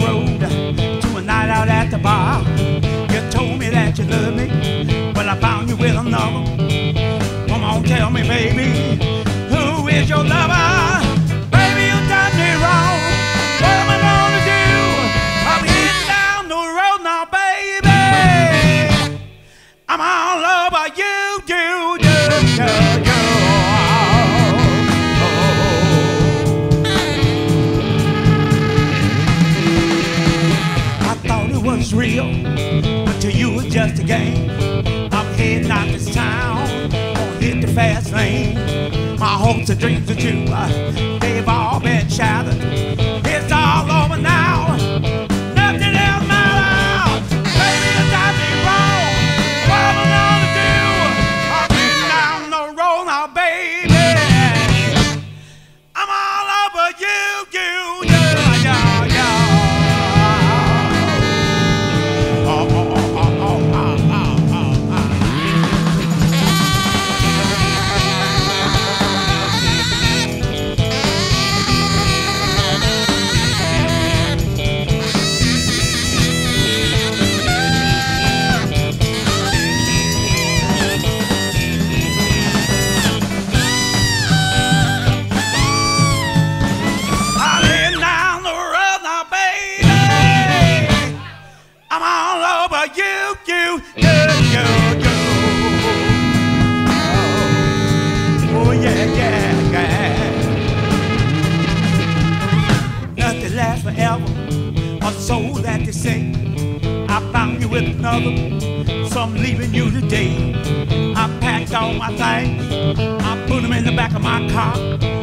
road to a night out at the bar. You told me that you loved me, but I found you with another. Come on, tell me, baby. Real, but to you it's just a game. I'm heading out this town, gonna hit the fast lane. My hopes and dreams of you, uh, they've all been shattered. Forever, or so that they say. I found you with another, so I'm leaving you today. I packed all my things, I put them in the back of my car.